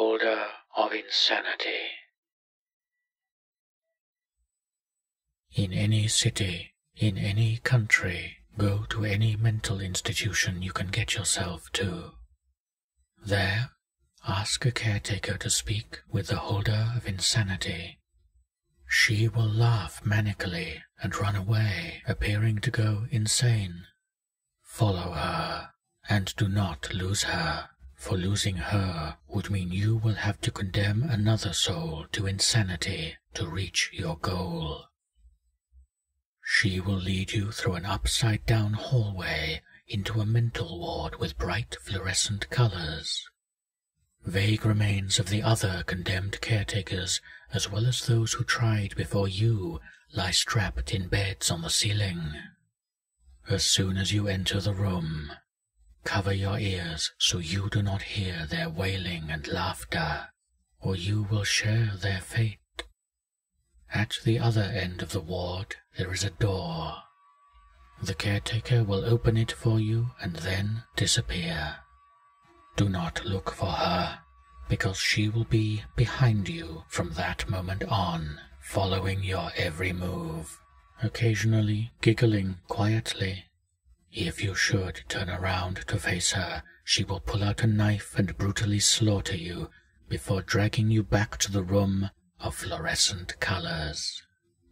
holder of insanity. In any city, in any country, go to any mental institution you can get yourself to. There, ask a caretaker to speak with the holder of insanity. She will laugh manically and run away, appearing to go insane. Follow her, and do not lose her, for losing her would mean you will have to condemn another soul to insanity to reach your goal. She will lead you through an upside down hallway into a mental ward with bright fluorescent colors. Vague remains of the other condemned caretakers, as well as those who tried before you, lie strapped in beds on the ceiling. As soon as you enter the room, cover your ears so you do not hear their wailing and laughter, or you will share their fate. At the other end of the ward there is a door. The caretaker will open it for you and then disappear. Do not look for her, because she will be behind you from that moment on, following your every move, occasionally giggling quietly. If you should turn around to face her, she will pull out a knife and brutally slaughter you before dragging you back to the room of fluorescent colors,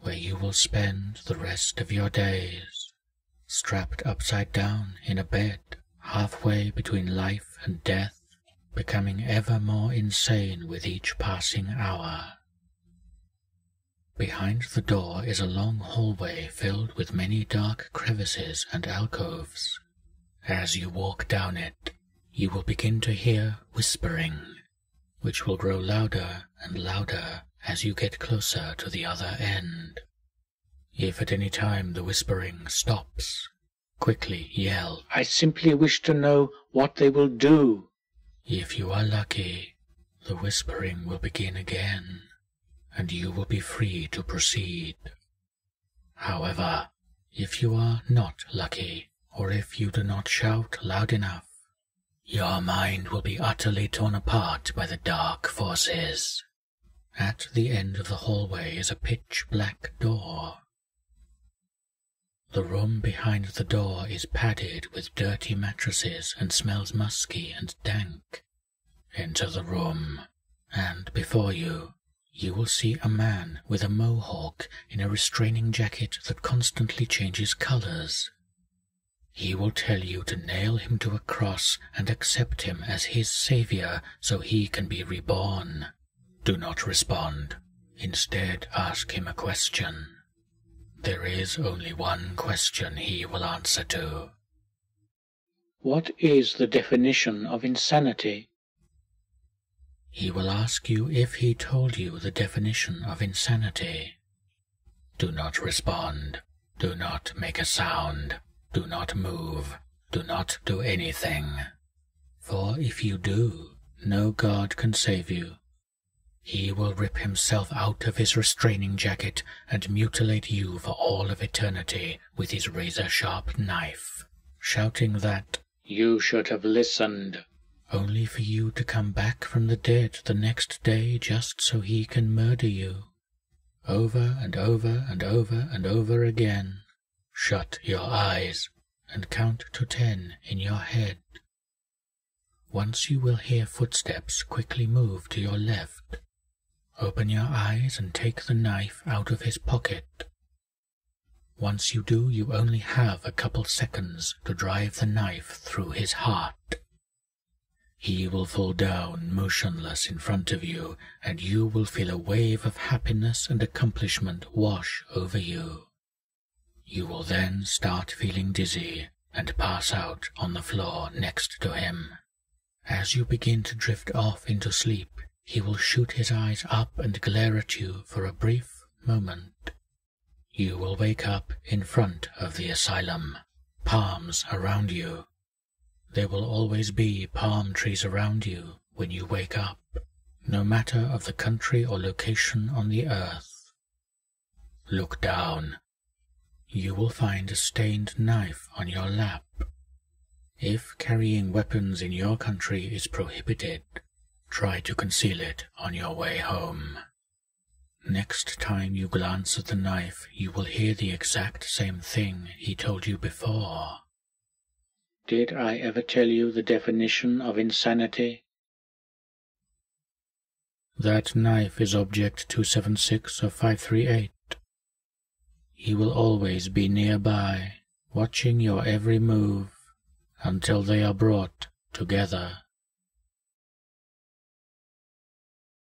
where you will spend the rest of your days, strapped upside down in a bed halfway between life and death, becoming ever more insane with each passing hour. Behind the door is a long hallway filled with many dark crevices and alcoves. As you walk down it, you will begin to hear whispering, which will grow louder and louder as you get closer to the other end. If at any time the whispering stops, quickly yell, I simply wish to know what they will do. If you are lucky, the whispering will begin again, and you will be free to proceed. However, if you are not lucky, or if you do not shout loud enough, your mind will be utterly torn apart by the dark forces. At the end of the hallway is a pitch black door. The room behind the door is padded with dirty mattresses and smells musky and dank. Enter the room, and before you, you will see a man with a mohawk in a restraining jacket that constantly changes colors. He will tell you to nail him to a cross and accept him as his savior so he can be reborn. Do not respond. Instead, ask him a question. There is only one question he will answer to. What is the definition of insanity? He will ask you if he told you the definition of insanity. Do not respond. Do not make a sound. Do not move. Do not do anything. For if you do, no God can save you. He will rip himself out of his restraining jacket and mutilate you for all of eternity with his razor-sharp knife, shouting that you should have listened, only for you to come back from the dead the next day just so he can murder you. Over and over and over and over again. Shut your eyes and count to ten in your head. Once you will hear footsteps quickly move to your left Open your eyes and take the knife out of his pocket. Once you do, you only have a couple seconds to drive the knife through his heart. He will fall down motionless in front of you, and you will feel a wave of happiness and accomplishment wash over you. You will then start feeling dizzy and pass out on the floor next to him. As you begin to drift off into sleep, he will shoot his eyes up and glare at you for a brief moment. You will wake up in front of the asylum, palms around you. There will always be palm trees around you when you wake up, no matter of the country or location on the earth. Look down. You will find a stained knife on your lap. If carrying weapons in your country is prohibited, Try to conceal it on your way home. Next time you glance at the knife, you will hear the exact same thing he told you before. Did I ever tell you the definition of insanity? That knife is Object 276 of 538. He will always be nearby, watching your every move until they are brought together.